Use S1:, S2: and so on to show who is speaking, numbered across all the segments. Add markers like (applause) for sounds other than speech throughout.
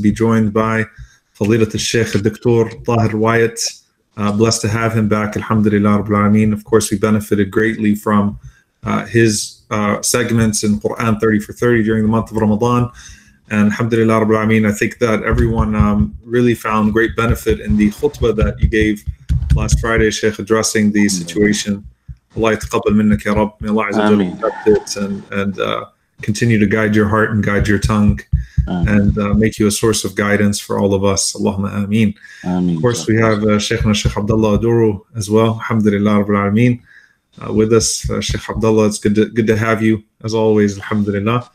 S1: to be joined by Fadilat al-Sheikh Dr. Tahir Wyatt. Uh, blessed to have him back, Alhamdulillah Rabbil. Of course, we benefited greatly from uh, his uh, segments in Quran 30 for 30 during the month of Ramadan. And Alhamdulillah Rabbil I think that everyone um, really found great benefit in the khutbah that you gave last Friday, Sheikh, addressing the situation. Allah yataqabbal minnak ya Rabb. May Allah accept it and, and uh, continue to guide your heart and guide your tongue and uh, make you a source of guidance for all of us. Allahumma ameen. Of course, we have uh, Sheikhna Sheikh Abdullah Oduro as well. Alhamdulillah Rabbil Alameen. Uh, with us, uh, Sheikh Abdullah. It's good to, good to have you as always. Alhamdulillah.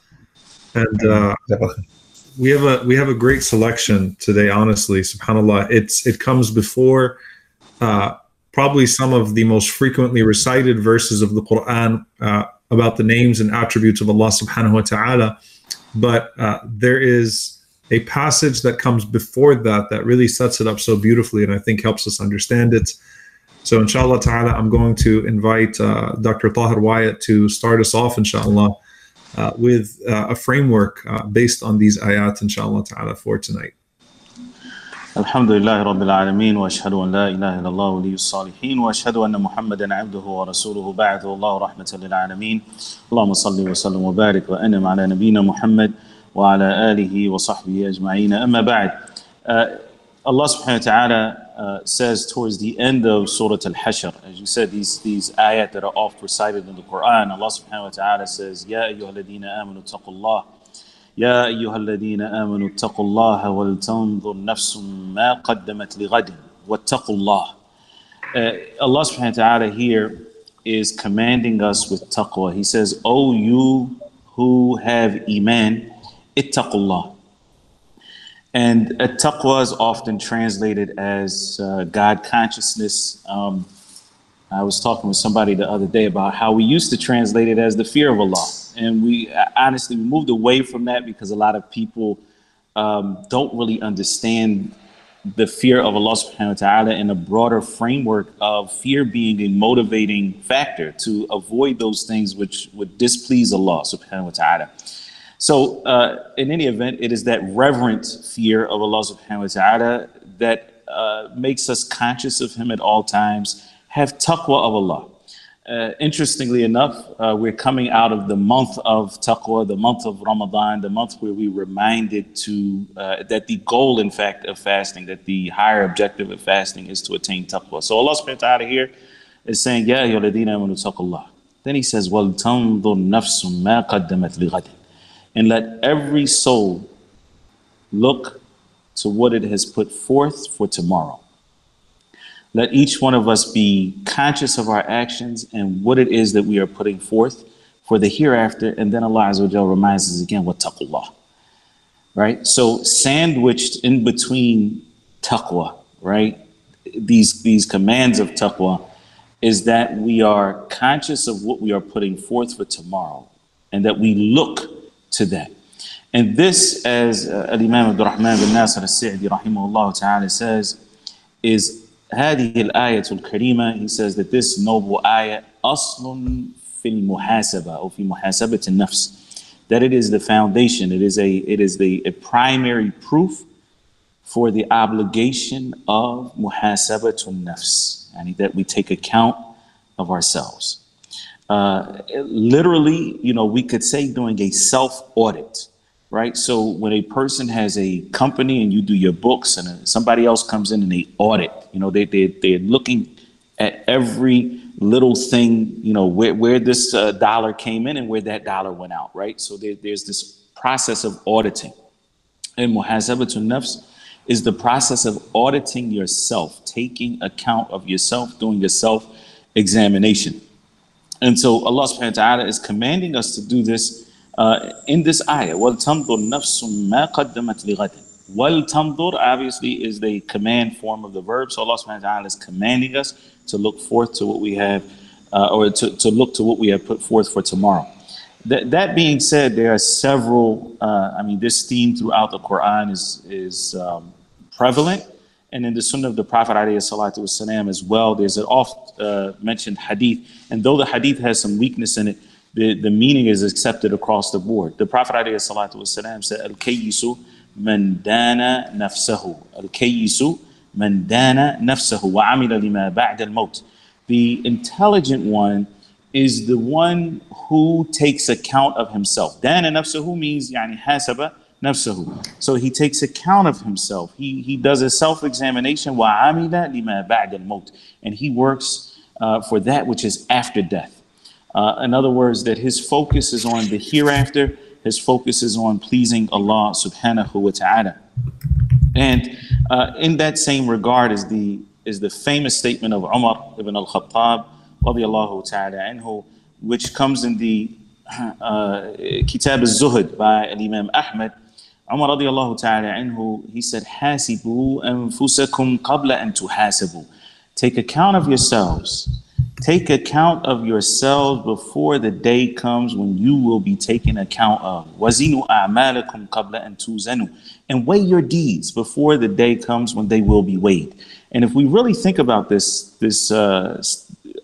S1: And uh, we have a we have a great selection today. Honestly, Subhanallah, it's it comes before uh, probably some of the most frequently recited verses of the Quran uh, about the names and attributes of Allah Subhanahu wa Taala. But uh, there is a passage that comes before that that really sets it up so beautifully, and I think helps us understand it. So, inshallah ta'ala, I'm going to invite uh, Dr. Tahir Wyatt to start us off, inshallah, uh, with uh, a framework uh, based on these ayat, inshallah ta'ala, for tonight.
S2: الحمد لله رب العالمين وأشهد أن لا إله إلا الله ولي الصالحين وأشهد أن محمدا عبده ورسوله. بعثه الله رحمة للعالمين. اللهم صل وسلم وبارك وانم على نبينا محمد وعلى آله وصحبه أجمعين. أما بعد uh, Allah subhanahu wa ta'ala uh, says towards the end of Surah Al-Hashr, as you said, these, these ayat that are oft recited in the Quran, Allah subhanahu wa ta'ala says, الَّذِينَ آمَنُوا اتَّقُوا اللَّهِ يا أيها الذين آمنوا اتقوا الله ولتنظر نفس ما قدمت لغد واتقوا الله uh, Allah subhanahu wa ta'ala here is commanding us with taqwa. He says, O you who have iman, ittaqullah. And taqwa is often translated as uh, God consciousness. Um, I was talking with somebody the other day about how we used to translate it as the fear of Allah and we honestly we moved away from that because a lot of people um, don't really understand the fear of Allah subhanahu wa ta'ala in a broader framework of fear being a motivating factor to avoid those things which would displease Allah subhanahu wa ta'ala. So, uh, in any event, it is that reverent fear of Allah subhanahu wa ta'ala that uh, makes us conscious of Him at all times, have taqwa of Allah. Uh, interestingly enough, uh, we're coming out of the month of taqwa, the month of Ramadan, the month where we reminded to uh, that the goal, in fact, of fasting, that the higher objective of fasting is to attain taqwa. So Allah subhanahu wa ta'ala here is saying, Ya ayyuhalladhina amanu taqullah. Then he says, Wal tanzur nafsum ma qaddamat lighadin. And let every soul look to what it has put forth for tomorrow. Let each one of us be conscious of our actions and what it is that we are putting forth for the hereafter. And then Allah Azza reminds us again, what taqwa. Right? So sandwiched in between taqwa, right? These, these commands of taqwa is that we are conscious of what we are putting forth for tomorrow and that we look to that. And this, as uh, Imam Abdul Rahman bin Nasir al-Sa'di rahimahullah ta'ala says, is هذه الآية الكريمة he says that this noble ayah أصل في المحاسبة أو في محاسبة النفس that it is the foundation it is a it is the a primary proof for the obligation of محاسبة النفس and that we take account of ourselves uh, literally you know we could say doing a self audit right? So when a person has a company and you do your books and somebody else comes in and they audit, you know, they, they, they're looking at every little thing, you know, where, where this uh, dollar came in and where that dollar went out, right? So there, there's this process of auditing. And muhasabatun nafs is the process of auditing yourself, taking account of yourself, doing your self examination. And so Allah subhanahu wa ta'ala is commanding us to do this uh, in this ayah, وَلْتَنْظُرْ نَفْسٌ مَا قَدَّمَتْ لِغَدٍ وَلْتَنْظُرْ obviously is the command form of the verb. So Allah subhanahu wa ta'ala is commanding us to look forth to what we have, uh, or to, to look to what we have put forth for tomorrow. That, that being said, there are several, uh, I mean, this theme throughout the Quran is, is um, prevalent. And in the Sunnah of the Prophet والسلام, as well, there's an oft uh, mentioned hadith. And though the hadith has some weakness in it, the, the meaning is accepted across the board. The Prophet والسلام, said, Al Kayyisu من دان نفسه الكيس من دان نفسه وعمل لما بعد الموت the intelligent one is the one who takes account of himself دان نفسه means يعني حاسب نفسه so he takes account of himself he he does a self-examination وعمل لما بعد الموت and he works uh, for that which is after death uh, in other words that his focus is on the hereafter his focus is on pleasing Allah subhanahu wa ta'ala. And uh, in that same regard is the is the famous statement of Umar ibn al-Khattab which comes in the uh, Kitab al-Zuhud by Imam Ahmad. Umar radiallahu ta'ala anhu, he said, Hasibu anfusakum qabla an tuhasabu. Take account of yourselves Take account of yourselves before the day comes when you will be taken account of. Wazinu a'malakum qabla an tuzanu. And weigh your deeds before the day comes when they will be weighed. And if we really think about this, this uh,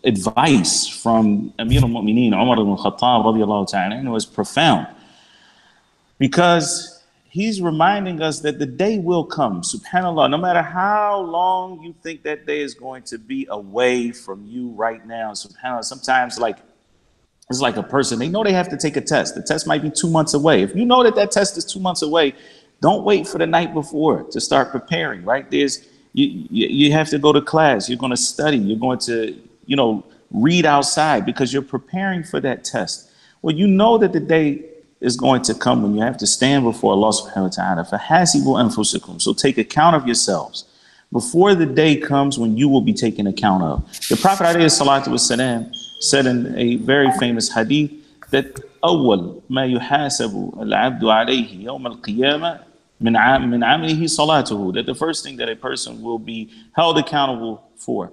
S2: advice from Amir al-Mu'mineen, Umar al Khattab, radiallahu ta'ala, it was profound. Because he's reminding us that the day will come, subhanAllah, no matter how long you think that day is going to be away from you right now, subhanAllah, sometimes like it's like a person, they know they have to take a test. The test might be two months away. If you know that that test is two months away, don't wait for the night before to start preparing, right? There's, you, you, you have to go to class, you're going to study, you're going to, you know, read outside because you're preparing for that test. Well, you know that the day is going to come when you have to stand before Allah subhanahu wa ta'ala. فَحَاسِبُوا أَنفُسِكُمْ So take account of yourselves before the day comes when you will be taken account of. The Prophet والسلام, said in a very famous hadith that أول ما يحاسب العبد عليه يوم القيامة من من عمله صلاته that the first thing that a person will be held accountable for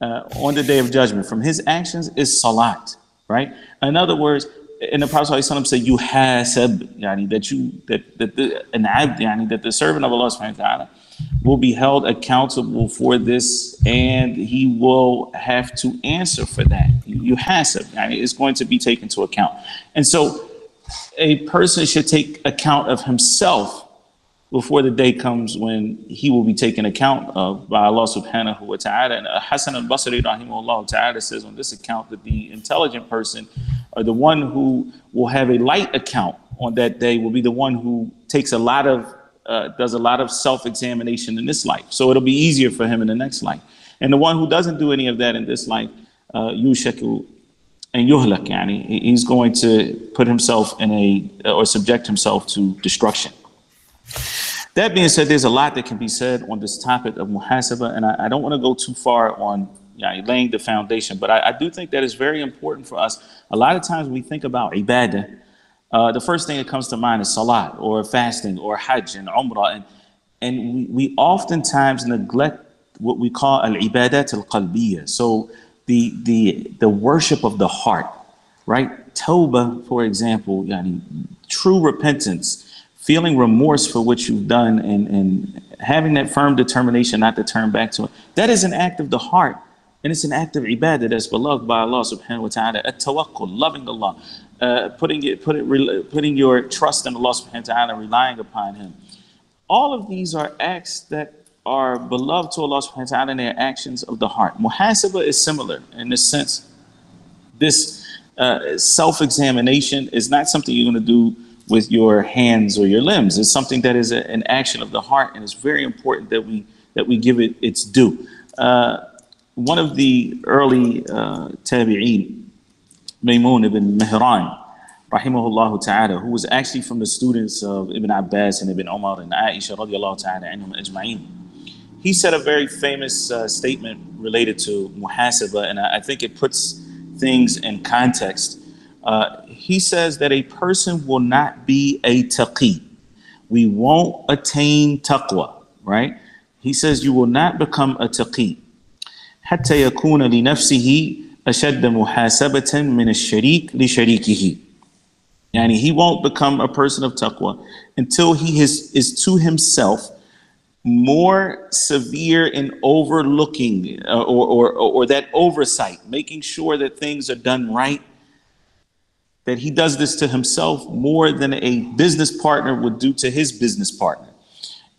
S2: uh, on the day of judgment from his actions is salat right in other words and the Prophet said, "You hasab, yani, that you that that the an abd, yani, that the servant of Allah Subhanahu wa Taala will be held accountable for this, and he will have to answer for that. You hasab, yani, it's going to be taken into account, and so a person should take account of himself before the day comes when he will be taken account of by Allah subhanahu wa ta'ala. And Hassan al-Basri rahimahullah ta'ala says on this account that the intelligent person or the one who will have a light account on that day will be the one who takes a lot of, uh, does a lot of self-examination in this life. So it'll be easier for him in the next life. And the one who doesn't do any of that in this life, uh, and yuhlak, yani, he's going to put himself in a, or subject himself to destruction. That being said, there's a lot that can be said on this topic of muhasabah, and I, I don't want to go too far on you know, laying the foundation, but I, I, do think that is very important for us. A lot of times we think about ibadah, uh, the first thing that comes to mind is salat or fasting or hajj and umrah, and, and we, we oftentimes neglect what we call al-ibadat al-qalbiyah. So the, the, the worship of the heart, right? Tawbah, for example, yani, true repentance, feeling remorse for what you've done and, and having that firm determination not to turn back to it, that is an act of the heart. And it's an act of ibadah that's beloved by Allah subhanahu wa ta'ala. At tawakkul, loving Allah, uh, putting, it, put it, putting your trust in Allah subhanahu wa ta'ala, relying upon Him. All of these are acts that are beloved to Allah subhanahu wa ta'ala in their actions of the heart. Muhasabah is similar in this sense. This uh, self examination is not something you're going to do with your hands or your limbs. It's something that is a, an action of the heart, and it's very important that we that we give it its due. Uh, one of the early uh, tabi'een, Maymun ibn Mihran, rahimahullah ta'ala, who was actually from the students of Ibn Abbas and Ibn Umar and Aisha radiallahu ta'ala anhum ajma'in. He said a very famous uh, statement related to muhasabah, and I, I think it puts things in context Uh, he says that a person will not be a taqi. We won't attain taqwa, right? He says you will not become a taqi. حتى يكون لنفسه أشد محاسبة من الشريك لشريكه. Yani he won't become a person of taqwa until he is, is to himself more severe in overlooking uh, or, or, or that oversight, making sure that things are done right that he does this to himself more than a business partner would do to his business partner.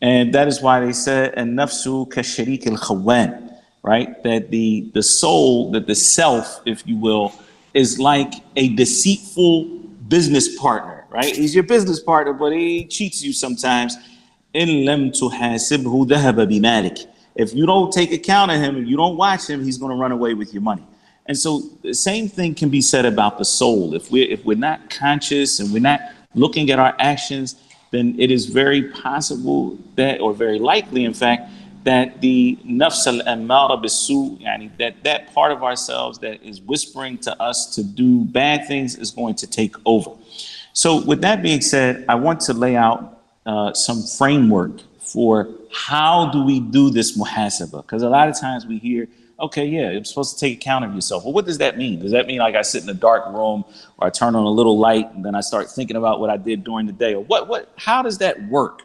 S2: And that is why they said, and nafsu kasharik al khawan, right? That the, the soul, that the self, if you will, is like a deceitful business partner, right? He's your business partner, but he cheats you sometimes. In lam tuhasibhu dhahaba bimalik. If you don't take account of him, if you don't watch him, he's going to run away with your money. And so the same thing can be said about the soul. If we're if we're not conscious and we're not looking at our actions, then it is very possible that, or very likely, in fact, that the nafs al ammara bisu, that that part of ourselves that is whispering to us to do bad things is going to take over. So, with that being said, I want to lay out uh, some framework for how do we do this muhasabah? Because a lot of times we hear okay, yeah, you're supposed to take account of yourself. Well, what does that mean? Does that mean like I sit in a dark room or I turn on a little light and then I start thinking about what I did during the day? Or what, what, how does that work?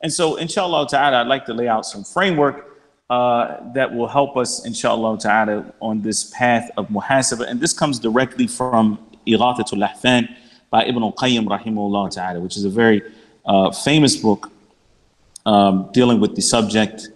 S2: And so, inshallah ta'ala, I'd like to lay out some framework uh, that will help us, inshallah ta'ala, on this path of muhasabah. And this comes directly from Ighathatul Lahfan by Ibn al-Qayyim rahimahullah ta'ala, which is a very uh, famous book um, dealing with the subject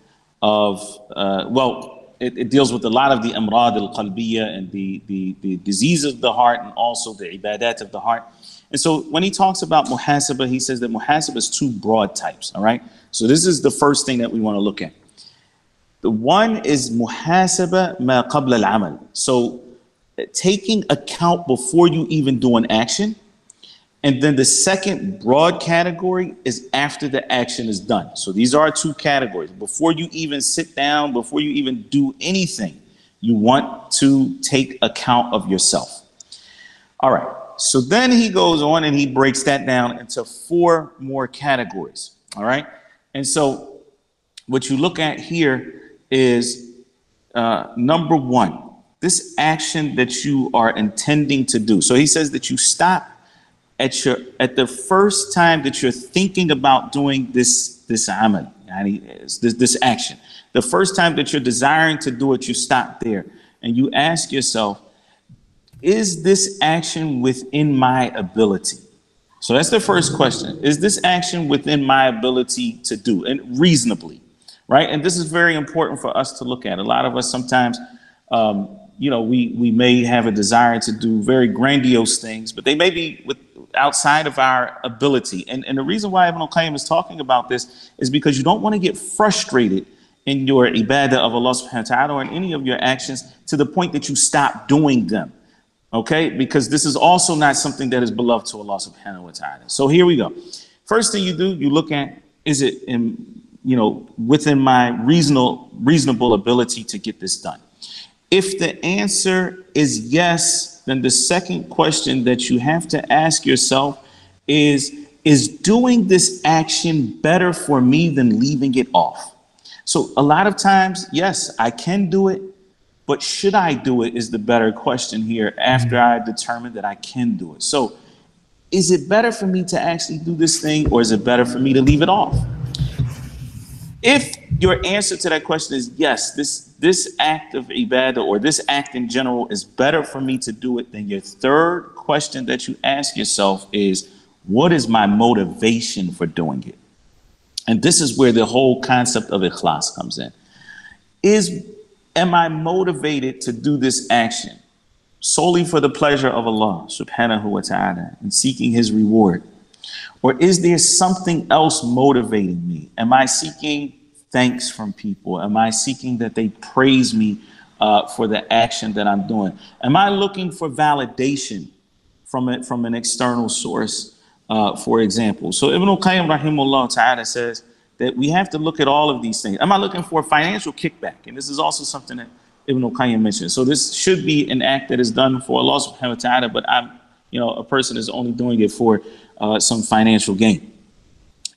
S2: of, uh, well, it, it, deals with a lot of the amrad al-qalbiyya and the, the, the disease of the heart and also the ibadat of the heart. And so when he talks about muhasabah, he says that muhasabah is two broad types, all right? So this is the first thing that we want to look at. The one is muhasabah ma qabla al-amal. So taking account before you even do an action and then the second broad category is after the action is done. So these are two categories. Before you even sit down, before you even do anything, you want to take account of yourself. All right. So then he goes on and he breaks that down into four more categories. All right. And so what you look at here is uh, number one, this action that you are intending to do. So he says that you stop at your at the first time that you're thinking about doing this this amal, this, this action, the first time that you're desiring to do it, you stop there and you ask yourself, is this action within my ability? So that's the first question. Is this action within my ability to do and reasonably? Right? And this is very important for us to look at. A lot of us sometimes um, you know, we we may have a desire to do very grandiose things, but they may be with outside of our ability. And, and the reason why Ibn al-Qayyim is talking about this is because you don't want to get frustrated in your ibadah of Allah subhanahu wa ta'ala or in any of your actions to the point that you stop doing them. Okay? Because this is also not something that is beloved to Allah subhanahu wa ta'ala. So here we go. First thing you do, you look at is it in, you know, within my reasonable reasonable ability to get this done? If the answer is yes, then the second question that you have to ask yourself is Is doing this action better for me than leaving it off? So, a lot of times, yes, I can do it, but should I do it is the better question here after mm-hmm. I determine that I can do it. So, is it better for me to actually do this thing or is it better for me to leave it off? If your answer to that question is yes, this this act of ibadah or this act in general is better for me to do it, than your third question that you ask yourself is what is my motivation for doing it? And this is where the whole concept of ikhlas comes in. Is am I motivated to do this action solely for the pleasure of Allah subhanahu wa ta'ala and seeking his reward? Or is there something else motivating me? Am I seeking thanks from people? Am I seeking that they praise me uh, for the action that I'm doing? Am I looking for validation from it from an external source? Uh, for example, so Ibn al-Qayyim rahimullah ta'ala says that we have to look at all of these things. Am I looking for financial kickback? And this is also something that Ibn al-Qayyim mentioned. So this should be an act that is done for Allah subhanahu wa ta'ala, but I'm, you know, a person is only doing it for uh, some financial gain.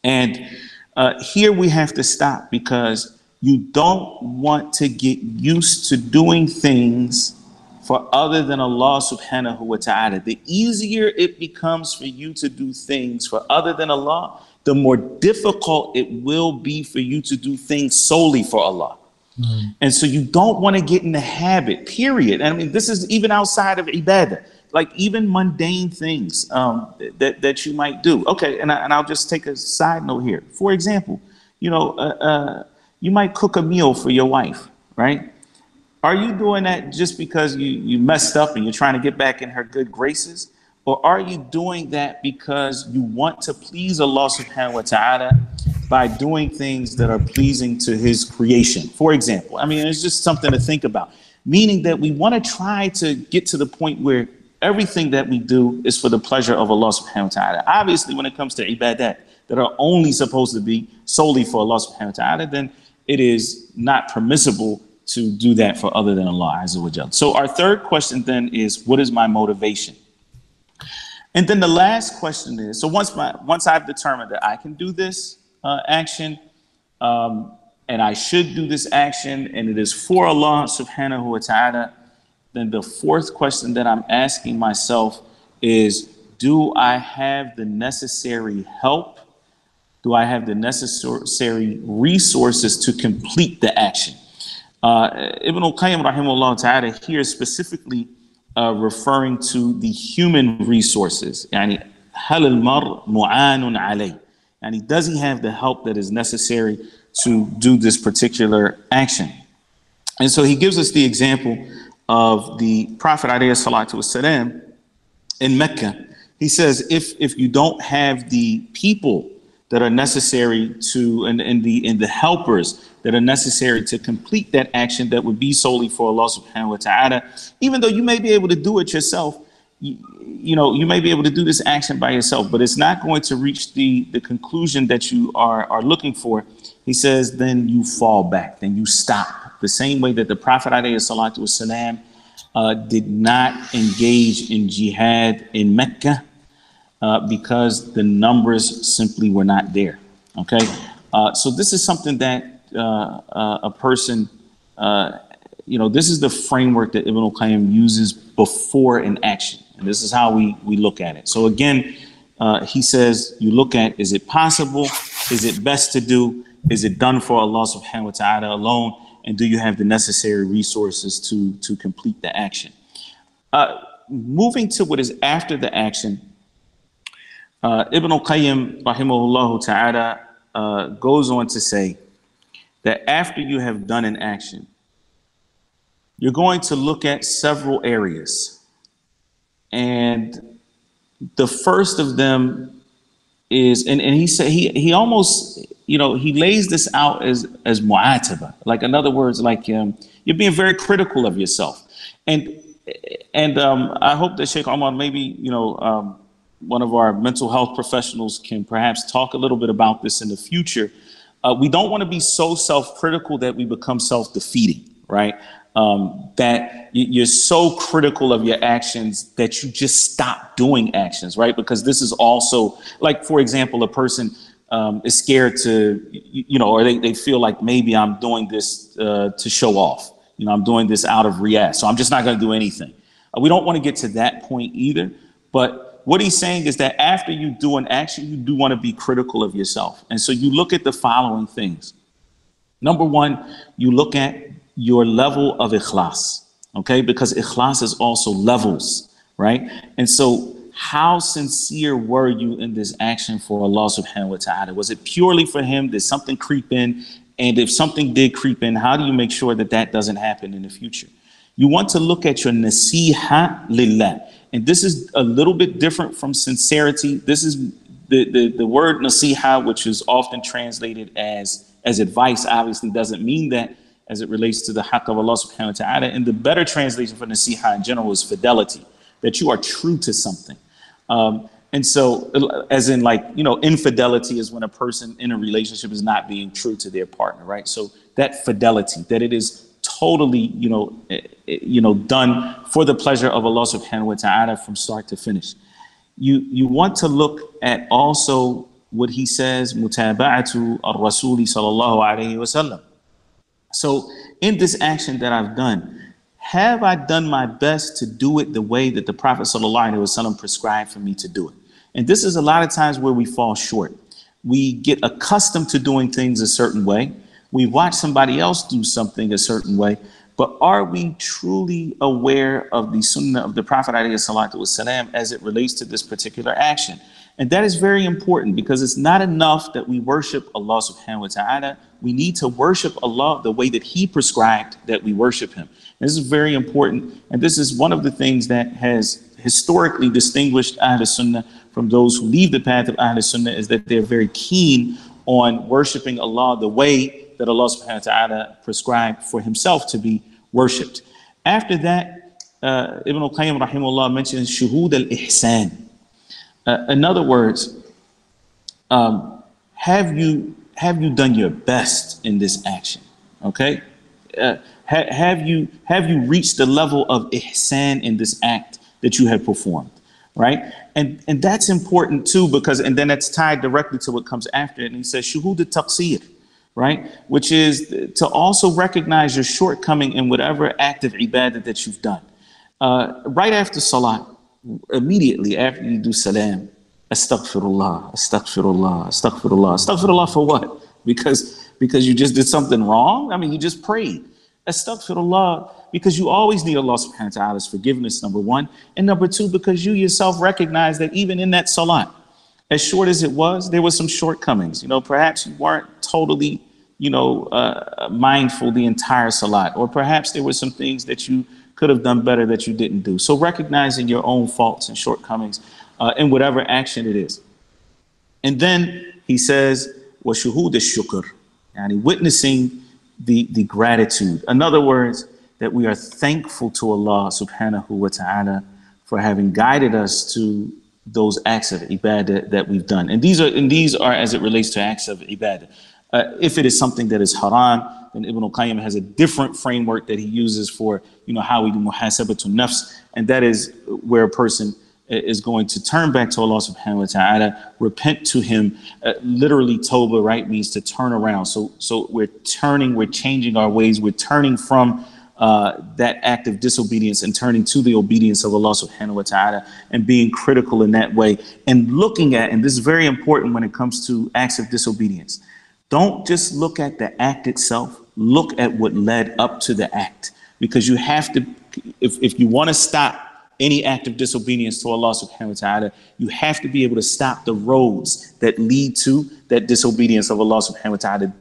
S2: And uh, here we have to stop because you don't want to get used to doing things for other than Allah subhanahu wa ta'ala. The easier it becomes for you to do things for other than Allah, the more difficult it will be for you to do things solely for Allah. Mm. And so you don't want to get in the habit, period. I mean, this is even outside of ibadah. Like even mundane things um, that that you might do. Okay, and I, and I'll just take a side note here. For example, you know, uh, uh, you might cook a meal for your wife, right? Are you doing that just because you you messed up and you're trying to get back in her good graces? Or are you doing that because you want to please Allah subhanahu wa ta'ala by doing things that are pleasing to his creation? For example, I mean, it's just something to think about, meaning that we want to try to get to the point where everything that we do is for the pleasure of Allah subhanahu wa ta'ala. Obviously, when it comes to ibadat that are only supposed to be solely for Allah subhanahu wa ta'ala, then it is not permissible to do that for other than Allah azza wa jal. So our third question then is, what is my motivation? And then the last question is, so once my once I've determined that I can do this uh, action, um, and I should do this action, and it is for Allah subhanahu wa ta'ala, then the fourth question that I'm asking myself is, do I have the necessary help? Do I have the necessary resources to complete the action? Uh, Ibn al-Qayyim rahimahullah ta'ala here specifically uh, referring to the human resources. يعني هل المر معان عليه and does he have the help that is necessary to do this particular action? And so he gives us the example of the Prophet والسلام, in Mecca. He says, if, if you don't have the people that are necessary to, and, and, the, and the helpers that are necessary to complete that action that would be solely for Allah subhanahu wa ta'ala, even though you may be able to do it yourself, you, you, know, you may be able to do this action by yourself, but it's not going to reach the, the conclusion that you are, are looking for. He says, then you fall back, then you stop. The same way that the Prophet والسلام, uh, did not engage in jihad in Mecca uh, because the numbers simply were not there. Okay, uh, so this is something that uh, uh, a person, uh, you know, this is the framework that Ibn al-Qayyim uses before an action. And this is how we, we look at it. So again, uh, he says, you look at, is it possible? Is it best to do? Is it done for Allah subhanahu wa ta'ala alone? And do you have the necessary resources to, to complete the action? Uh, moving to what is after the action, uh, Ibn al-Qayyim rahimahullah ta'ala goes on to say, that after you have done an action, you're going to look at several areas. And the first of them is, and, and he said, he, he almost, you know, he lays this out as, as mu'ataba. Like, in other words, like um, you're being very critical of yourself. And, and um, I hope that Sheikh Omar, maybe, you know, um, one of our mental health professionals can perhaps talk a little bit about this in the future uh, we don't want to be so self-critical that we become self-defeating, right? Um, that you're so critical of your actions that you just stop doing actions, right? Because this is also like, for example, a person um, is scared to, you know, or they, they feel like maybe I'm doing this uh, to show off. You know, I'm doing this out of react, so I'm just not going to do anything. Uh, we don't want to get to that point either, but what he's saying is that after you do an action, you do want to be critical of yourself. And so you look at the following things. Number one, you look at your level of ikhlas, okay? Because ikhlas is also levels, right? And so how sincere were you in this action for Allah subhanahu wa ta'ala? Was it purely for him? Did something creep in? And if something did creep in, how do you make sure that that doesn't happen in the future? You want to look at your nasiha lillah. And this is a little bit different from sincerity. This is the, the, the word nasiha, which is often translated as, as advice, obviously doesn't mean that as it relates to the haqq of Allah subhanahu wa ta'ala. And the better translation for nasiha in general is fidelity, that you are true to something. Um, and so, as in, like, you know, infidelity is when a person in a relationship is not being true to their partner, right? So, that fidelity, that it is totally, you know, eh, eh, you know, done for the pleasure of Allah subhanahu wa ta'ala from start to finish. You, you want to look at also what he says, mutaba'atu al-rasuli sallallahu alayhi wasallam. So in this action that I've done, have I done my best to do it the way that the Prophet ﷺ prescribed for me to do it? And this is a lot of times where we fall short. We get accustomed to doing things a certain way. We watch somebody else do something a certain way. But are we truly aware of the sunnah of the Prophet ﷺ as it relates to this particular action? And that is very important because it's not enough that we worship Allah subhanahu wa ta'ala. We need to worship Allah the way that He prescribed that we worship Him. This is very important. And this is one of the things that has historically distinguished Ahl Sunnah from those who leave the path of Ahl Sunnah is that they're very keen on worshiping Allah the way that Allah subhanahu wa ta'ala prescribed for Himself to be worshipped. After that, uh, Ibn al-Qayyim rahimahullah mentions shuhud al-ihsan uh, in other words, um, have you have you done your best in this action? Okay, uh, ha- have you have you reached the level of ihsan in this act that you have performed? Right, and and that's important too because and then that's tied directly to what comes after it. And he says shuhud taqsir, right, which is to also recognize your shortcoming in whatever act of ibadah that you've done. Uh, right after salat, immediately after you do salam, astaghfirullah, astaghfirullah, astaghfirullah, astaghfirullah for what? Because because you just did something wrong? I mean, you just prayed. Astaghfirullah, because you always need Allah subhanahu wa ta'ala's forgiveness, number one. And number two, because you yourself recognize that even in that salat, as short as it was, there was some shortcomings. You know, perhaps you weren't totally, you know, uh, mindful the entire salat, or perhaps there were some things that you could have done better that you didn't do. So recognizing your own faults and shortcomings uh, in whatever action it is. And then he says, وَشُهُودَ الشُّكْر and witnessing the, the gratitude. In other words, that we are thankful to Allah subhanahu wa ta'ala for having guided us to those acts of ibadah that we've done. And these are and these are as it relates to acts of ibadah. Uh, if it is something that is haram, then Ibn al-Qayyim has a different framework that he uses for, you know, how we do muhasabatu nafs, and that is where a person is going to turn back to Allah subhanahu wa ta'ala, repent to him. Uh, literally Toba, right, means to turn around. So so we're turning, we're changing our ways, we're turning from uh, that act of disobedience and turning to the obedience of Allah subhanahu wa ta'ala and being critical in that way and looking at, and this is very important when it comes to acts of disobedience. Don't just look at the act itself, look at what led up to the act. Because you have to, if, if you want to stop any act of disobedience to Allah subhanahu wa ta'ala, you have to be able to stop the roads that lead to that disobedience of Allah subhanahu wa ta'ala.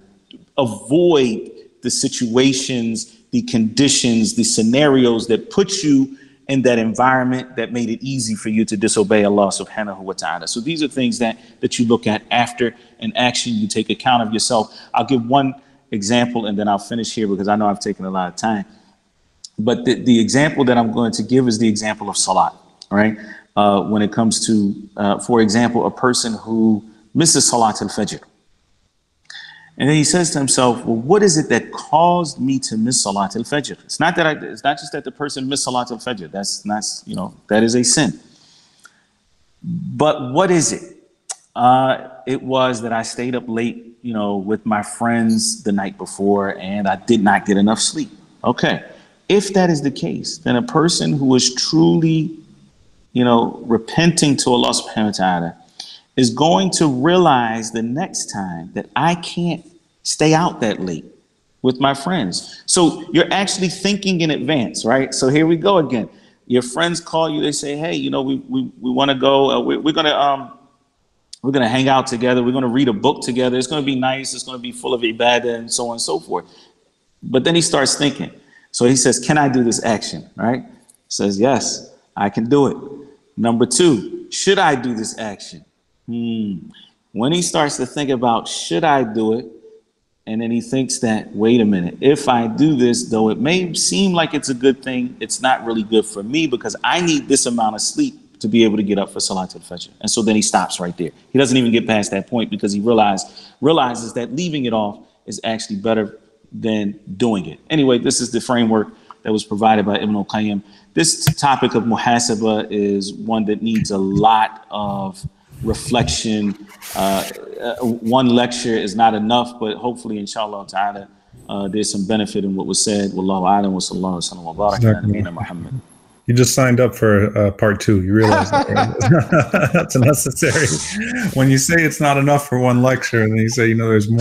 S2: Avoid the situations, the conditions, the scenarios that put you in that environment that made it easy for you to disobey Allah subhanahu wa ta'ala. So these are things that, that you look at after an action, you take account of yourself. I'll give one example and then I'll finish here because I know I've taken a lot of time. But the, the example that I'm going to give is the example of salat, right? Uh, when it comes to, uh, for example, a person who misses salat al-fajr. And then he says to himself, well, what is it that caused me to miss Salat al-Fajr? It's not that I, it's not just that the person missed Salat al-Fajr. That's not, you know, that is a sin. But what is it? Uh, it was that I stayed up late, you know, with my friends the night before and I did not get enough sleep. Okay. If that is the case, then a person who is truly, you know, repenting to Allah subhanahu wa ta'ala is going to realize the next time that I can't stay out that late with my friends. So you're actually thinking in advance, right? So here we go again. Your friends call you, they say, hey, you know, we, we, we want to go, uh, we, we're going to, um, we're going to hang out together. We're going to read a book together. It's going to be nice. It's going to be full of ibadah and so on and so forth. But then he starts thinking. So he says, can I do this action? Right? Says, yes, I can do it. Number two, should I do this action? Hmm. When he starts to think about, should I do it? And then he thinks that, wait a minute, if I do this, though it may seem like it's a good thing, it's not really good for me because I need this amount of sleep to be able to get up for Salat al-Fajr. And so then he stops right there. He doesn't even get past that point because he realize, realizes that leaving it off is actually better than doing it. Anyway, this is the framework that was provided by Ibn al-Qayyim. This topic of muhasabah is one that needs a lot of reflection. Uh, uh, one lecture is not enough, but hopefully, inshallah ta'ala, uh, there's some benefit in what was said. Wallahu a'lam wa sallallahu wa sallam wa baraka Muhammad.
S1: You just signed up for uh, part two. You realize that, (laughs) that's necessary. When you say it's not enough for one lecture, and then you say, you know, there's more.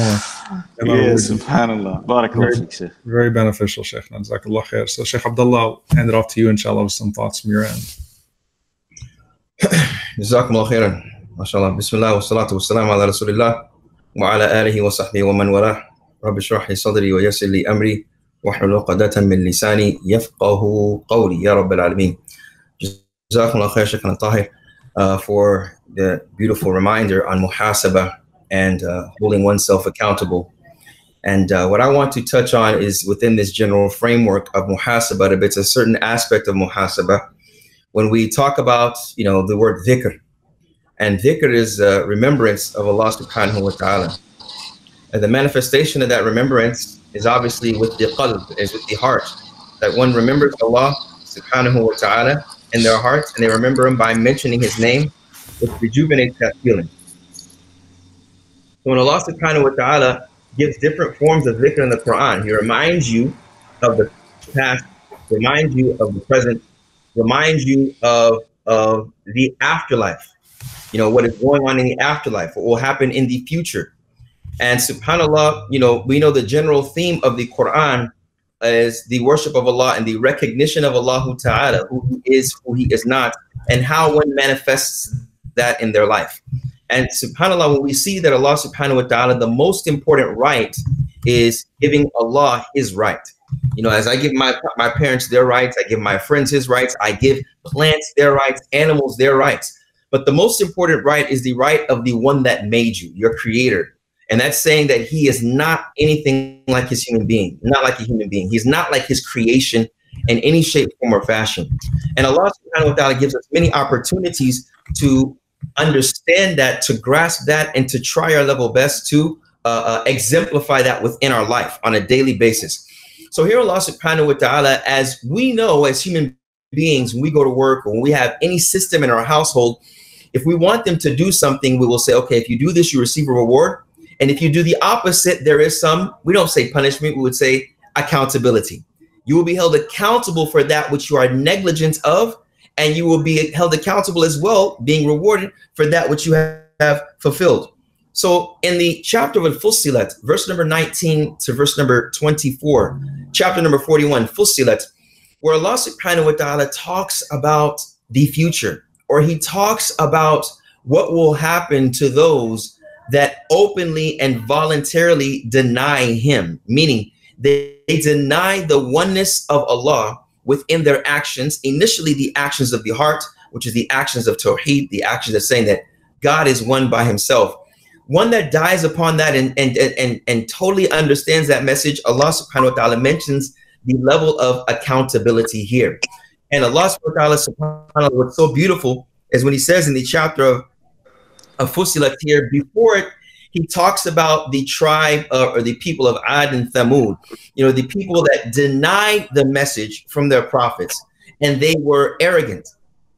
S2: Yes, subhanAllah. Barakallah.
S1: Very, very beneficial, Sheikh. Jazakallah khair. So, Sheikh Abdullah, I'll hand it off to you, inshallah, with some thoughts from your end. (clears throat)
S3: Jazakallah khairan. MashaAllah. Bismillah wa salatu wa salam ala Rasulillah wa ala alihi wa sahbihi wa man walah. Rabbi shrah li sadri wa yassir li amri. واحلل عقدة من لساني يفقه قولي يا رب العالمين جزاكم الله خير شكرا طاهر uh, for the beautiful reminder on muhasabah and uh, holding oneself accountable. And uh, what I want to touch on is within this general framework of muhasabah, but it's a certain aspect of muhasabah. When we talk about, you know, the word dhikr, and dhikr is uh, remembrance of Allah subhanahu wa ta'ala. And the manifestation of that remembrance is obviously with the qalb, is with the heart. That one remembers Allah subhanahu wa ta'ala in their hearts and they remember him by mentioning his name, which rejuvenates that feeling. So when Allah subhanahu wa ta'ala gives different forms of dhikr in the Quran, he reminds you of the past, reminds you of the present, reminds you of, of the afterlife. You know, what is going on in the afterlife, what will happen in the future. And subhanAllah, you know, we know the general theme of the Quran is the worship of Allah and the recognition of Allah Ta'ala, who He is, who He is not, and how one manifests that in their life. And subhanAllah, when we see that Allah subhanahu wa ta'ala, the most important right is giving Allah his right. You know, as I give my my parents their rights, I give my friends his rights, I give plants their rights, animals their rights. But the most important right is the right of the one that made you, your creator, and that's saying that he is not anything like his human being, not like a human being. He's not like his creation in any shape, form, or fashion. And Allah subhanahu wa ta'ala gives us many opportunities to understand that, to grasp that, and to try our level best to uh, uh, exemplify that within our life on a daily basis. So here Allah subhanahu wa ta'ala, as we know as human beings, when we go to work or when we have any system in our household, if we want them to do something, we will say, okay, if you do this, you receive a reward. And if you do the opposite, there is some, we don't say punishment, we would say accountability. You will be held accountable for that which you are negligent of, and you will be held accountable as well, being rewarded for that which you have fulfilled. So in the chapter of Fussilat, verse number 19 to verse number 24, chapter number 41, Fussilat, where Allah subhanahu wa ta'ala talks about the future, or he talks about what will happen to those that openly and voluntarily deny him, meaning they, they deny the oneness of Allah within their actions, initially the actions of the heart, which is the actions of Tawheed, the actions of saying that God is one by himself. One that dies upon that and, and, and, and totally understands that message, Allah subhanahu wa ta'ala mentions the level of accountability here. And Allah subhanahu wa ta'ala, what's so beautiful is when he says in the chapter of Fussilat here. Before it, he talks about the tribe of, or the people of Ad and Thamud, you know, the people that denied the message from their prophets and they were arrogant.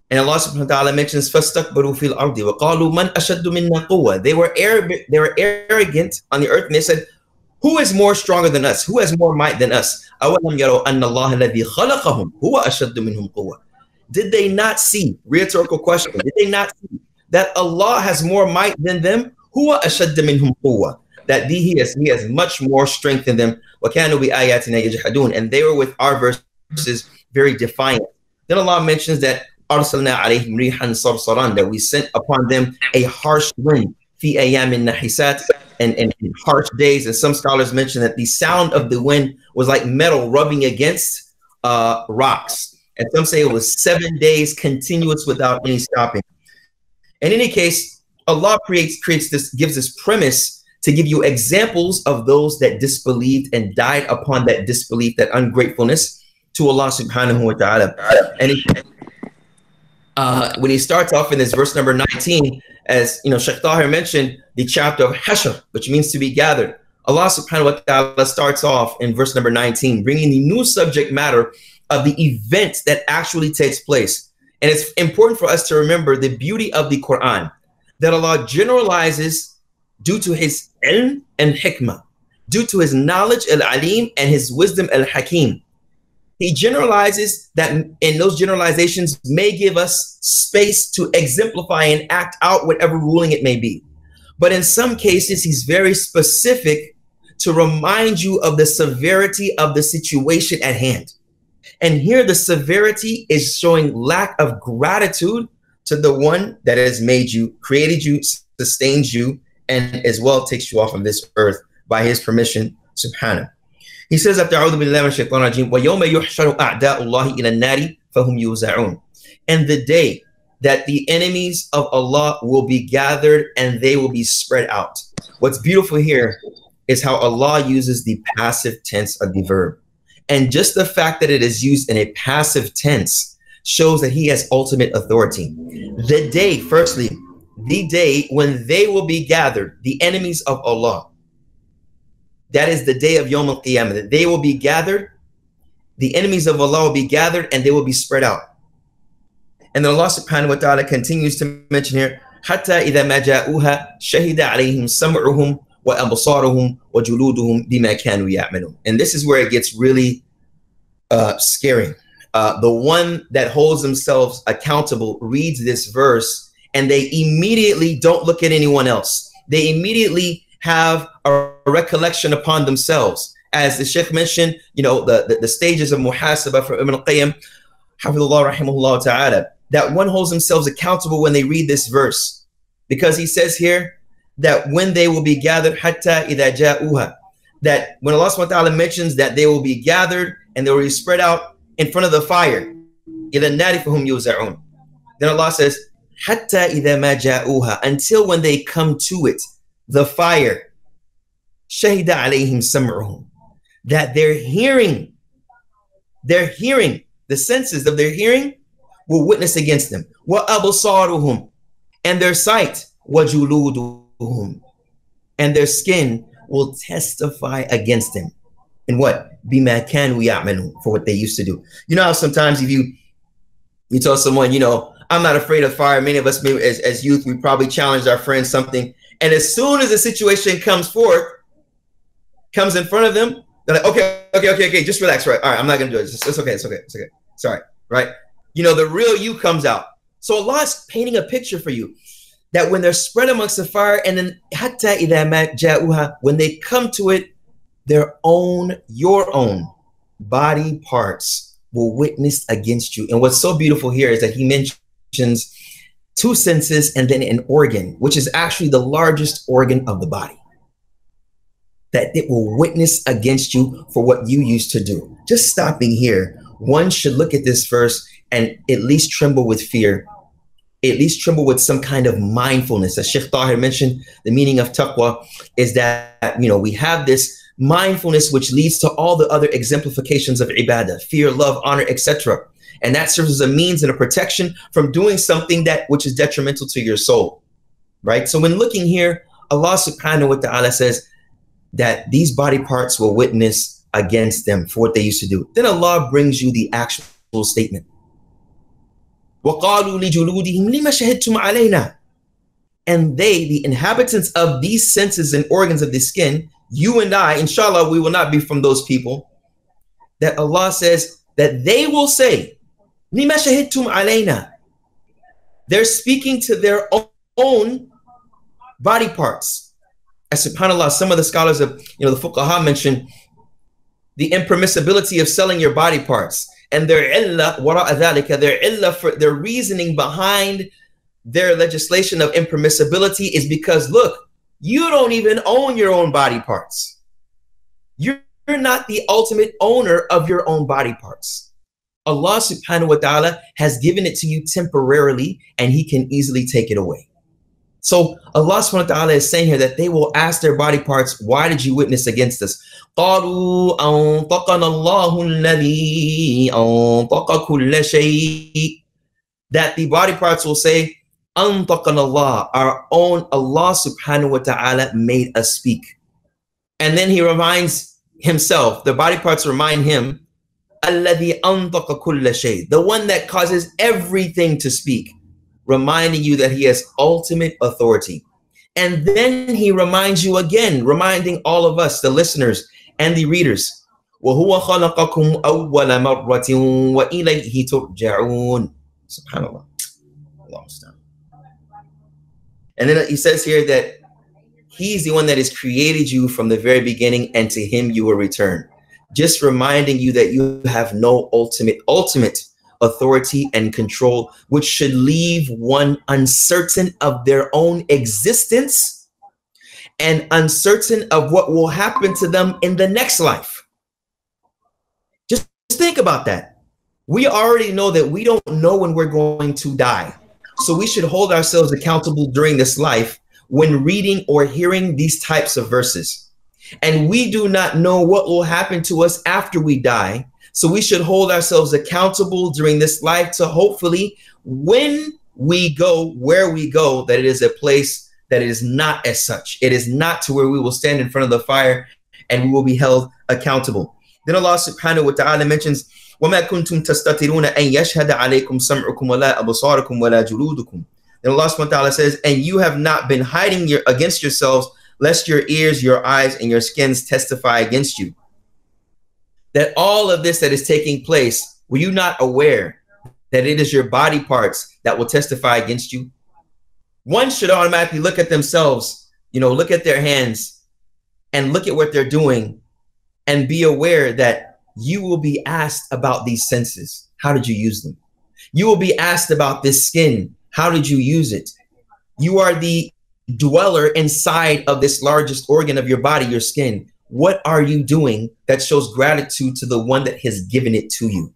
S3: And Allah subhanahu wa ta'ala mentions فَاسْتَكْبَرُوا فِي الْأَرْضِ وَقَالُوا مَنْ أَشَدُّ مِنَّا قُوَّةً They were arrogant, they were arrogant on the earth and they said, who is more stronger than us? Who has more might than us? أَوَلَمْ يَرَوْا أَنَّ اللَّهَ الَّذِي خَلَقَهُم هُوَ أَشَدُّ مِنْهُمْ قُوَّةً Did they not see, rhetorical question, did they not see that Allah has more might than them, huwa ashadda minhum. That he has, he has much more strength than them. And they were with our verses very defiant. Then Allah mentions that that we sent upon them a harsh wind fi ayamin nahisat and, and harsh days. And some scholars mention that the sound of the wind was like metal rubbing against uh, rocks. And some say it was seven days continuous without any stopping. In any case, Allah creates creates this gives this premise to give you examples of those that disbelieved and died upon that disbelief, that ungratefulness to Allah subhanahu wa ta'ala. And he, uh, when he starts off in this verse number 19, as you know, Sheikh Tahir mentioned the chapter of Hashr, which means to be gathered. Allah subhanahu wa ta'ala starts off in verse number 19, bringing the new subject matter of the event that actually takes place. And it's important for us to remember the beauty of the Quran that Allah generalizes due to his ilm and hikmah, due to his knowledge al alim and his wisdom al hakim. he generalizes that and those generalizations may give us space to exemplify and act out whatever ruling it may be. But in some cases, he's very specific to remind you of the severity of the situation at hand. And here, the severity is showing lack of gratitude to the one that has made you, created you, sustains you, and as well takes you off of this earth by his permission, subhanahu. He says after أعوذ بالله من الشيطان الرجيم ويوم يحشر أعداء الله إلى النار فهم يوزعون and the day that the enemies of Allah will be gathered and they will be spread out. What's beautiful here is how Allah uses the passive tense of the verb. And just the fact that it is used in a passive tense shows that he has ultimate authority. The day, firstly, the day when they will be gathered, the enemies of Allah. That is the day of Yom Al Qiyamah. They will be gathered, the enemies of Allah will be gathered, and they will be spread out. And then Allah subhanahu wa ta'ala continues to mention here, حتى إذا ما جاءوها شهد عليهم سمعهم وأبصارهم وجلودهم بما كانوا يعملون. And this is where it gets really uh, scary. Uh, the one that holds themselves accountable reads this verse and they immediately don't look at anyone else. They immediately have a recollection upon themselves. As the Sheikh mentioned, you know, the, the, the stages of muhasabah for Ibn al-Qayyim, hafidullah rahimahullah ta'ala, that one holds themselves accountable when they read this verse. Because he says here that when they will be gathered, hatta ja'uha, that when Allah subhanahu wa ta'ala mentions that they will be gathered and they will be spread out in front of the fire, then Allah says, hatta ma ja'uha, until when they come to it, the fire, shahida alayhim that their hearing, their hearing, the senses of their hearing will witness against them. Wa and their sight, wa juluduhum, and their skin will testify against them. And what? Bima kanu ya'malu, for what they used to do. You know how sometimes if you you tell someone, you know, I'm not afraid of fire. Many of us, maybe as, as youth, we probably challenged our friends something. And as soon as the situation comes forth, comes in front of them, they're like, okay, okay, okay, okay, just relax, right? All right, I'm not gonna do it. It's, it's okay, it's okay, it's okay. Sorry, right? You know, the real you comes out. So Allah is painting a picture for you that when they're spread amongst the fire, and then hatta ja'uha, when they come to it, their own, your own body parts will witness against you. And what's so beautiful here is that he mentions two senses and then an organ, which is actually the largest organ of the body. That it will witness against you for what you used to do. Just stopping here, one should look at this verse and at least tremble with fear, at least tremble with some kind of mindfulness. As Sheikh Tahir mentioned, the meaning of taqwa is that, you know, we have this mindfulness which leads to all the other exemplifications of ibadah, fear, love, honor, etc. And that serves as a means and a protection from doing something that which is detrimental to your soul. Right? So when looking here, Allah subhanahu wa ta'ala says that these body parts will witness against them for what they used to do. Then Allah brings you the actual statement. وَقَالُوا لِجُلُودِهِمْ لِمَ شَهِدْتُمْ عَلَيْنَا And they, the inhabitants of these senses and organs of the skin, you and I, inshallah, we will not be from those people, that Allah says that they will say, لما شهدتم علينا they're speaking to their own body parts as subhanallah some of the scholars of you know the fuqaha mentioned the impermissibility of selling your body parts and their illa wara their illa for their reasoning behind their legislation of impermissibility is because look you don't even own your own body parts you're not the ultimate owner of your own body parts Allah subhanahu wa ta'ala has given it to you temporarily and he can easily take it away. So Allah subhanahu wa ta'ala is saying here that they will ask their body parts, why did you witness against us? قالوا أنطقنا الله الذي أنطق كل شيء that the body parts will say أنطقنا Allah our own Allah subhanahu wa ta'ala made us speak and then he reminds himself the body parts remind him the one that causes everything to speak, reminding you that he has ultimate authority. And then he reminds you again, reminding all of us, the listeners and the readers, وهو خلقكم أول مرة وإليه ترجعون سبحان الله Allah and then he says here that he's the one that has created you from the very beginning and to him you will return just reminding you that you have no ultimate ultimate authority and control which should leave one uncertain of their own existence and uncertain of what will happen to them in the next life just think about that we already know that we don't know when we're going to die so we should hold ourselves accountable during this life when reading or hearing these types of verses. And we do not know what will happen to us after we die. So we should hold ourselves accountable during this life to hopefully, when we go where we go, that it is a place that it is not as such. It is not to where we will stand in front of the fire and we will be held accountable. Then Allah subhanahu wa ta'ala mentions, وَمَا كُنْتُمْ تَسْتَتِرُونَ أَن يَشْهَدَ عَلَيْكُمْ سَمْعُكُمْ وَلَا أَبْصَارُكُمْ وَلَا جُلُودُكُمْ Then Allah subhanahu wa ta'ala says, and you have not been hiding your, against yourselves, lest your ears, your eyes, and your skins testify against you. That all of this that is taking place, were you not aware that it is your body parts that will testify against you? One should automatically look at themselves, you know, look at their hands and look at what they're doing and be aware that you will be asked about these senses. How did you use them? You will be asked about this skin. How did you use it? You are the dweller inside of this largest organ of your body, your skin. What are you doing that shows gratitude to the one that has given it to you?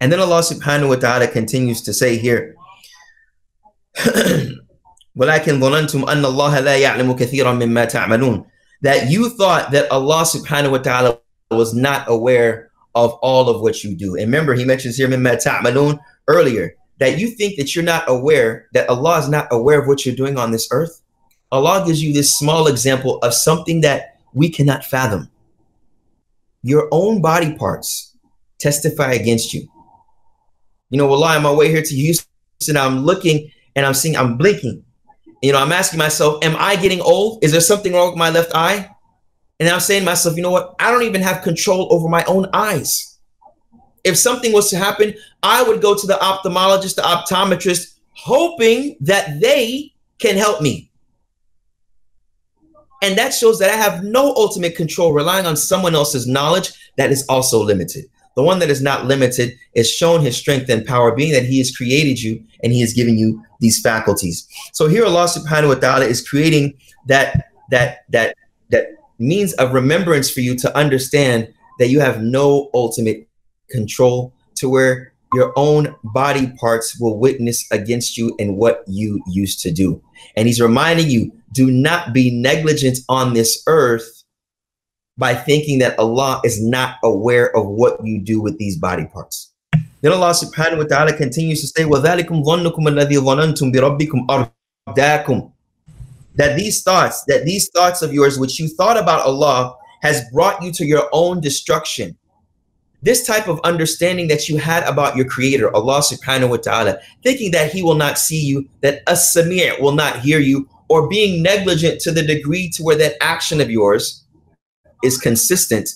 S3: And then Allah subhanahu wa ta'ala continues to say here, ولكن ظننتم أن الله لا يعلم كثيرا مما تعملون that you thought that Allah subhanahu wa ta'ala was not aware of all of what you do. And remember, he mentions here in earlier that you think that you're not aware that Allah is not aware of what you're doing on this earth. Allah gives you this small example of something that we cannot fathom. Your own body parts testify against you. You know, Allah, on my way here to Houston, I'm looking and I'm seeing, I'm blinking. You know, I'm asking myself, am I getting old? Is there something wrong with my left eye? And I'm saying to myself, you know what? I don't even have control over my own eyes. If something was to happen, I would go to the ophthalmologist, the optometrist, hoping that they can help me. And that shows that I have no ultimate control, relying on someone else's knowledge that is also limited. The one that is not limited is shown his strength and power, being that he has created you and he has given you these faculties. So here Allah subhanahu wa ta'ala is creating that that that that means of remembrance for you to understand that you have no ultimate control to where your own body parts will witness against you and what you used to do. And he's reminding you do not be negligent on this earth by thinking that Allah is not aware of what you do with these body parts. Then Allah subhanahu wa ta'ala continues to say, وَذَلِكُمْ ظَنُّكُمْ الَّذِي ظَنَنْتُمْ بِرَبِّكُمْ أَرْدَاكُمْ that these thoughts, that these thoughts of yours, which you thought about Allah, has brought you to your own destruction. This type of understanding that you had about your creator, Allah subhanahu wa ta'ala, thinking that he will not see you, that as-sami' will not hear you, or being negligent to the degree to where that action of yours is consistent,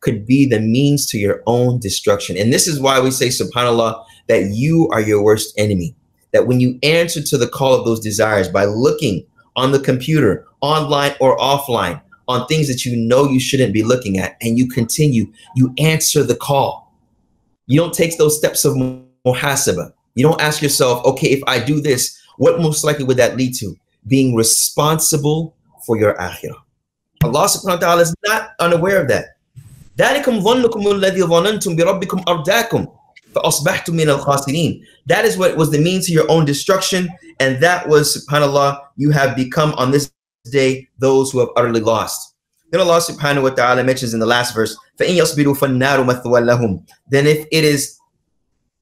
S3: could be the means to your own destruction. And this is why we say, subhanAllah, that you are your worst enemy. That when you answer to the call of those desires by looking on the computer, online or offline, on things that you know you shouldn't be looking at, and you continue, you answer the call. You don't take those steps of muhasabah. You don't ask yourself, okay, if I do this, what most likely would that lead to? Being responsible for your akhirah. Allah subhanahu wa ta'ala is not unaware of that. ذلكم ظنكم الذي ظننتم بربكم أرداكم فأصبحتم من الخاسرين. That is what was the means to your own destruction and that was, subhanAllah, you have become on this day those who have utterly lost. Then Allah subhanahu wa ta'ala mentions in the last verse, Then if it is,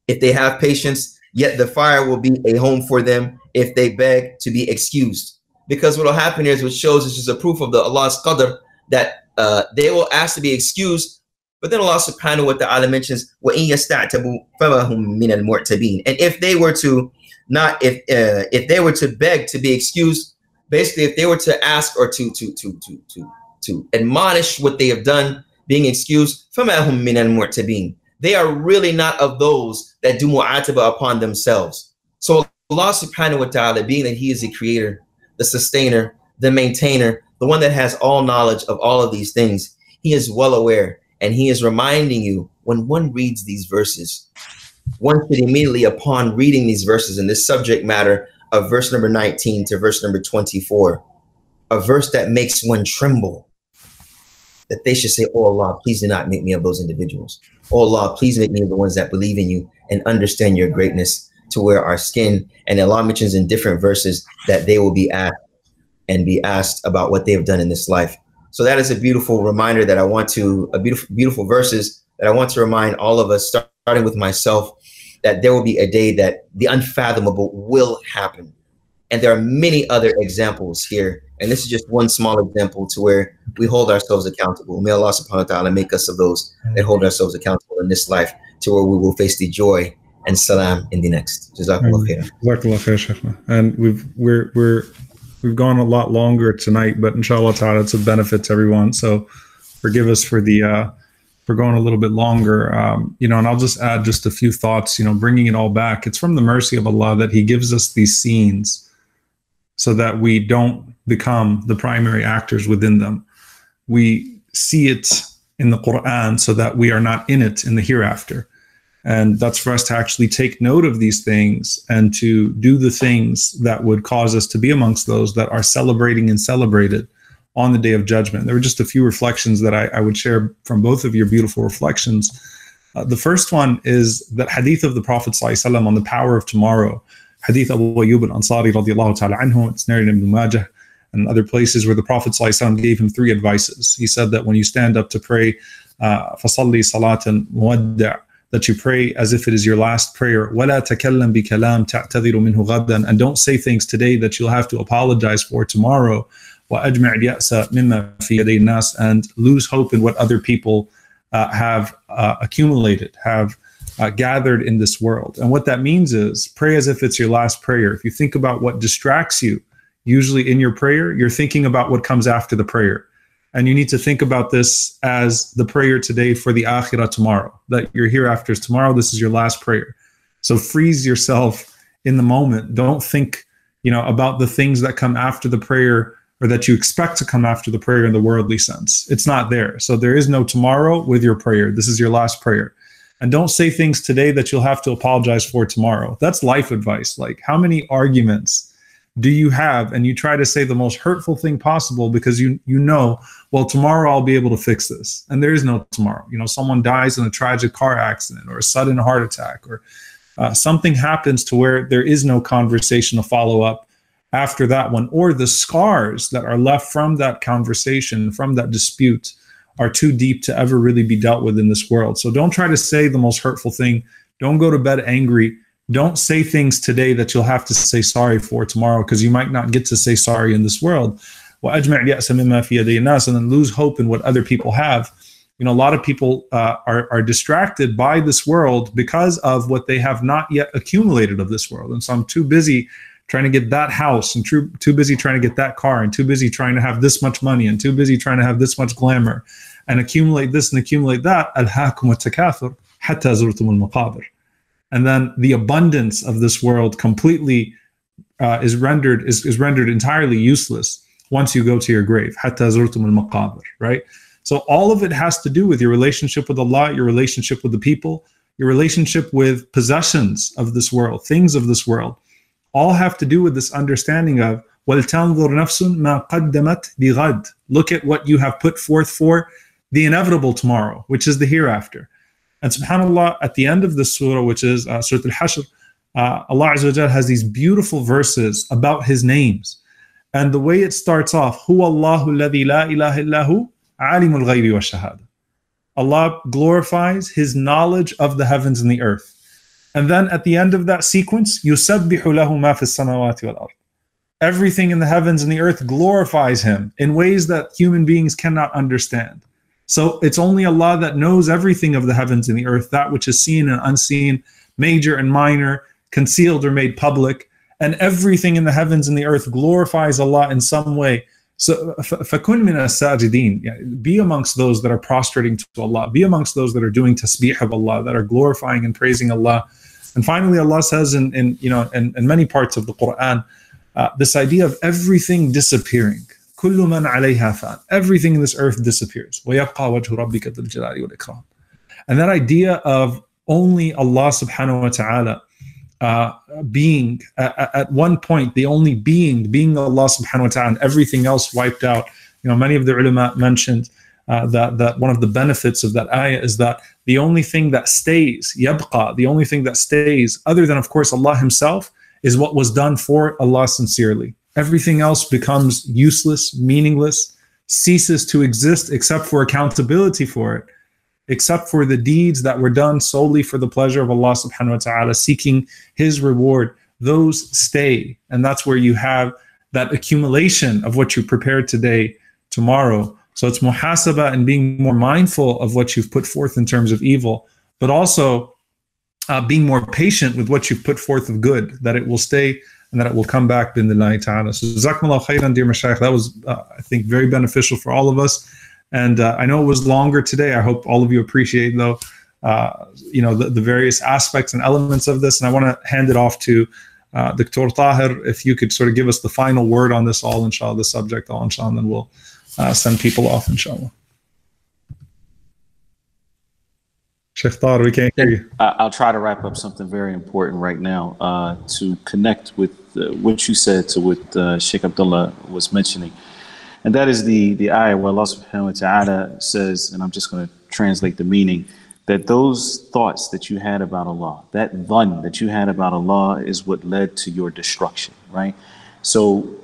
S3: if they have patience, yet the fire will be a home for them if they beg to be excused. because what will happen is, which shows this is a proof of the Allah's qadr, that uh, they will ask to be excused. But then Allah subhanahu wa ta'ala mentions, وَإِن يَسْتَعْتَبُوا min al-mu'tabin." And if they were to not, if uh, if they were to beg to be excused, basically if they were to ask or to to to to to to admonish what they have done, being excused, min al They are really not of those that do mu'ataba upon themselves. So Allah subhanahu wa ta'ala, being that He is the creator, the sustainer, the maintainer, the one that has all knowledge of all of these things, He is well aware and He is reminding you when one reads these verses, one should immediately, upon reading these verses in this subject matter of verse number 19 to verse number 24, a verse that makes one tremble, that they should say, Oh Allah, please do not make me of those individuals. Oh Allah, please make me of the ones that believe in you and understand your greatness to where our skin, and Allah mentions in different verses that they will be asked and be asked about what they have done in this life. So that is a beautiful reminder that I want to, a beautiful, beautiful verses that I want to remind all of us, starting with myself, that there will be a day that the unfathomable will happen. And there are many other examples here. And this is just one small example to where we hold ourselves accountable. May Allah subhanahu wa ta'ala make us of those that hold ourselves accountable in this life to where we will face the joy and salam in the next. Jazakallah khair.
S1: Jazakallah And we've we're we're we've gone a lot longer tonight, but inshallah ta'ala it's a benefit to everyone. So forgive us for the uh for going a little bit longer. Um, you know, and I'll just add just a few thoughts, you know, bringing it all back. It's from the mercy of Allah that He gives us these scenes so that we don't become the primary actors within them. We see it in the Quran so that we are not in it in the hereafter. And that's for us to actually take note of these things and to do the things that would cause us to be amongst those that are celebrating and celebrated on the day of judgment. There were just a few reflections that I, I would share from both of your beautiful reflections. Uh, the first one is that hadith of the Prophet ﷺ on the power of tomorrow. Hadith Abu Ayyub al-Ansari radiallahu ta'ala anhu, it's narrated in Ibn Majah and other places where the Prophet ﷺ gave him three advices. He said that when you stand up to pray, فَصَلِّي صَلَاةً مُوَدَّعٍ that you pray as if it is your last prayer. وَلَا تَكَلَّمْ بِكَلَامٍ تَعْتَذِرُ مِنْهُ غَدًّا And don't say things today that you'll have to apologize for tomorrow. وَأَجْمِعْ الْيَأْسَ مِمَّا فِي يَدَيْ النَّاسِ And lose hope in what other people uh, have uh, accumulated, have uh, gathered in this world. And what that means is pray as if it's your last prayer. If you think about what distracts you, usually in your prayer, you're thinking about what comes after the prayer. and you need to think about this as the prayer today for the akhirah tomorrow, that your hereafter is tomorrow. This is your last prayer. So freeze yourself in the moment. Don't think, you know, about the things that come after the prayer or that you expect to come after the prayer in the worldly sense. It's not there. So there is no tomorrow with your prayer. This is your last prayer. And don't say things today that you'll have to apologize for tomorrow. That's life advice. Like, how many arguments do you have? And you try to say the most hurtful thing possible because you you know well tomorrow i'll be able to fix this. And there is no tomorrow. You know someone dies in a tragic car accident or a sudden heart attack or uh, something happens to where there is no conversation to follow up after that one. Or the scars that are left from that conversation from that dispute are too deep to ever really be dealt with in this world. So don't try to say the most hurtful thing. Don't go to bed angry don't say things today that you'll have to say sorry for tomorrow because you might not get to say sorry in this world. And then lose hope in what other people have. You know, a lot of people uh, are, are distracted by this world because of what they have not yet accumulated of this world. And so I'm too busy trying to get that house and too, too busy trying to get that car and too busy trying to have this much money and too busy trying to have this much glamour and accumulate this and accumulate that. And then the abundance of this world completely uh, is rendered is, is rendered entirely useless once you go to your grave. Right? So all of it has to do with your relationship with allah your relationship with the people your relationship with possessions of this world things of this world. All have to do with this understanding of look at what you have put forth for the inevitable tomorrow which is the hereafter and subhanAllah, at the end of the surah, which is uh, Surah Al-Hashr, uh, Allah Azza has these beautiful verses about His names. And the way it starts off, Hu Allahu alladhi la ilaha illahu, alimul ghaybi wa shahada. Allah glorifies His knowledge of the heavens and the earth. And then at the end of that sequence, يُسَبِّحُ لَهُ مَا فِي السَّمَاوَاتِ وَالْأَرْضِ Everything in the heavens and the earth glorifies Him in ways that human beings cannot understand. So it's only Allah that knows everything of the heavens and the earth, that which is seen and unseen, major and minor, concealed or made public. And everything in the heavens and the earth glorifies Allah in some way. So فَكُن مِنَ السَّاجِدِينَ Be amongst those that are prostrating to Allah. Be amongst those that are doing tasbih of Allah, that are glorifying and praising Allah. And finally, Allah says in, in you know in, in many parts of the Quran, uh, this idea of everything disappearing. كل من عليها فان. Everything in this earth disappears. ويبقى وجه ربك ذو الجلال والإكرام. And that idea of only Allah subhanahu wa ta'ala uh, being at, at, one point the only being being Allah subhanahu wa ta'ala and everything else wiped out you know many of the ulama mentioned uh, that that one of the benefits of that ayah is that the only thing that stays yabqa the only thing that stays other than of course Allah himself is what was done for Allah sincerely everything else becomes useless meaningless ceases to exist except for accountability for it except for the deeds that were done solely for the pleasure of Allah subhanahu wa ta'ala, seeking His reward, those stay. And that's where you have that accumulation of what you prepared today, tomorrow. So it's muhasaba and being more mindful of what you've put forth in terms of evil, but also uh, being more patient with what you've put forth of good, that it will stay and that it will come back bin ta'ala. So Jazakumullah khairan, dear Mashaykh. That was, uh, I think, very beneficial for all of us. And uh, I know it was longer today. I hope all of you appreciate though, uh, you know, the, the, various aspects and elements of this. And I want to hand it off to uh, Dr. Tahir, if you could sort of give us the final word on this all, inshallah, the subject all, inshallah, and then we'll uh, send people off, inshallah. Sheikh Tahir, we can't hear you.
S2: I'll try to wrap up something very important right now uh, to connect with uh, what you said to what uh, Sheikh Abdullah was mentioning. And that is the, the ayah where Allah subhanahu wa ta'ala says, and I'm just going to translate the meaning, that those thoughts that you had about Allah, that dhan that you had about Allah is what led to your destruction, right? So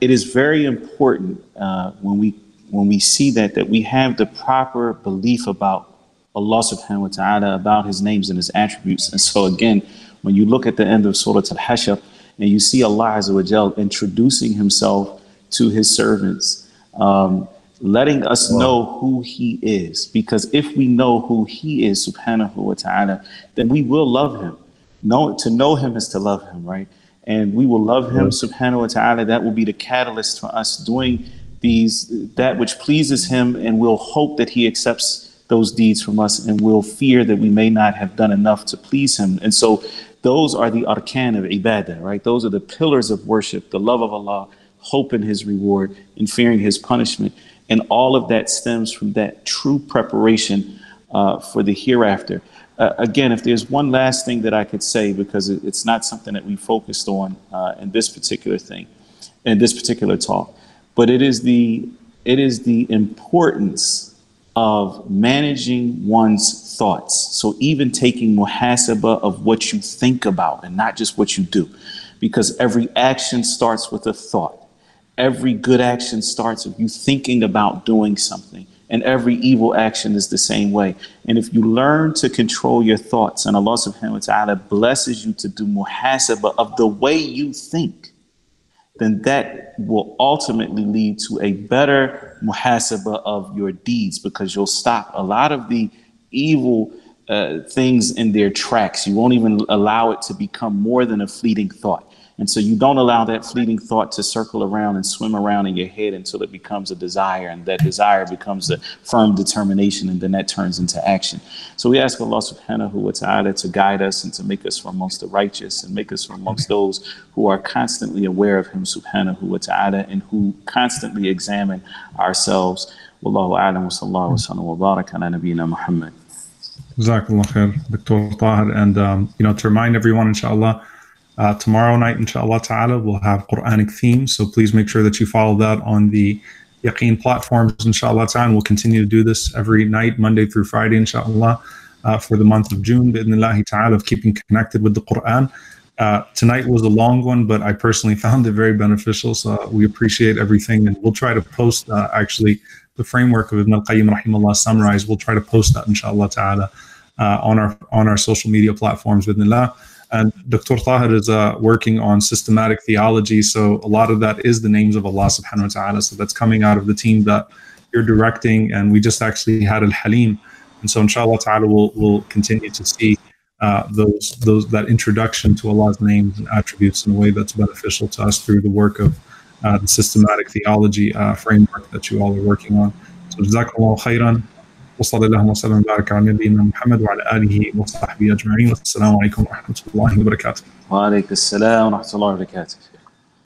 S2: it is very important uh, when we when we see that that we have the proper belief about Allah subhanahu wa ta'ala, about his names and his attributes. And so again, when you look at the end of Surah Al-Hashr and you see Allah Azza wa Jal introducing himself to his servants, um, letting us know who he is. Because if we know who he is, subhanahu wa ta'ala, then we will love him. Know, to know him is to love him, right? And we will love him, subhanahu wa ta'ala. That will be the catalyst for us doing these, that which pleases him, and we'll hope that he accepts those deeds from us, and we'll fear that we may not have done enough to please him. And so those are the arkan of ibadah, right? Those are the pillars of worship, the love of Allah, hope in his reward, and fearing his punishment. And all of that stems from that true preparation uh, for the hereafter. Uh, again, if there's one last thing that I could say, because it, it's not something that we focused on uh, in this particular thing, in this particular talk, but it is the it is the importance of managing one's thoughts. So even taking muhasabah of what you think about and not just what you do, because every action starts with a thought. Every good action starts with you thinking about doing something. And every evil action is the same way. And if you learn to control your thoughts, and Allah subhanahu wa ta'ala blesses you to do muhasabah of the way you think, then that will ultimately lead to a better muhasabah of your deeds because you'll stop a lot of the evil uh, things in their tracks. You won't even allow it to become more than a fleeting thought. And so you don't allow that fleeting thought to circle around and swim around in your head until it becomes a desire, and that desire becomes a firm determination, and then that turns into action. So we ask Allah subhanahu wa ta'ala to guide us and to make us from amongst the righteous and make us from amongst those who are constantly aware of Him subhanahu wa ta'ala and who constantly examine ourselves. Wallahu a'lam wa sallallahu wa sallam wa barak ala Muhammad.
S1: Jazakallah khair, Dr. Tahir. And, um, you know, to remind everyone, inshallah, uh, tomorrow night, inshallah ta'ala, we'll have Quranic themes. So please make sure that you follow that on the Yaqeen platforms, inshallah ta'ala. And we'll continue to do this every night, Monday through Friday, inshallah, uh, for the month of June, bi'idhnillahi ta'ala, of keeping connected with the Quran. Uh, tonight was a long one, but I personally (laughs) found it very beneficial. So we appreciate everything. And we'll try to post uh, actually the framework of Ibn al-Qayyim rahimahullah summarized. We'll try to post that, inshallah ta'ala, uh, on our on our social media platforms, bi'idhnillah. And Dr. Tahir is uh, working on systematic theology. So a lot of that is the names of Allah subhanahu wa ta'ala. So that's coming out of the team that you're directing. And we just actually had Al Halim. And so inshallah ta'ala we'll, we'll continue to see uh, those those that introduction to Allah's names and attributes in a way that's beneficial to us through the work of uh, the systematic theology uh, framework that you all are working on. So jazakallah khairan. وصلى الله وسلم وبارك على نبينا محمد وعلى اله وصحبه اجمعين والسلام عليكم ورحمه الله وبركاته.
S2: وعليكم السلام ورحمه الله وبركاته